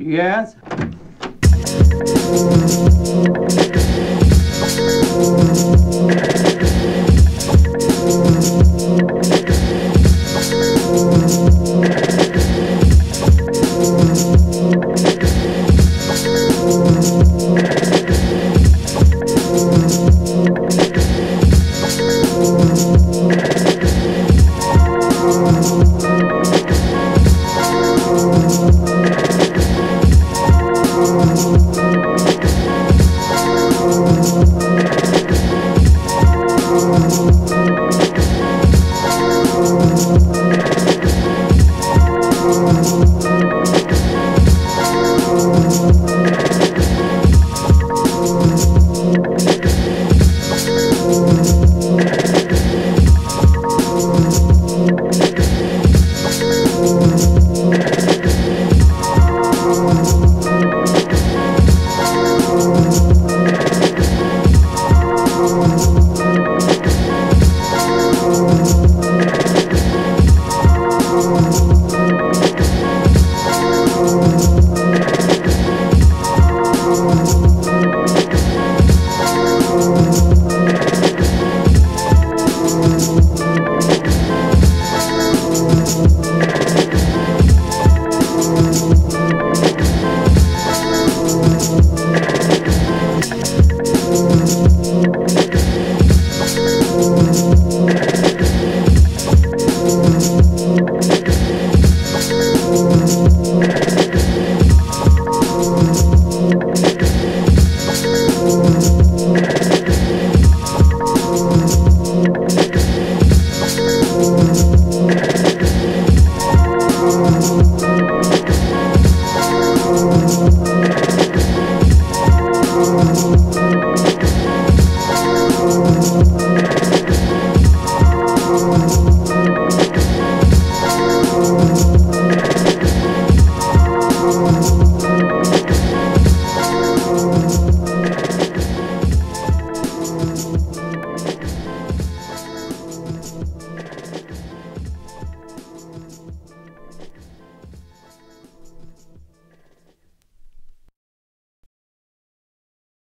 Yes? Thank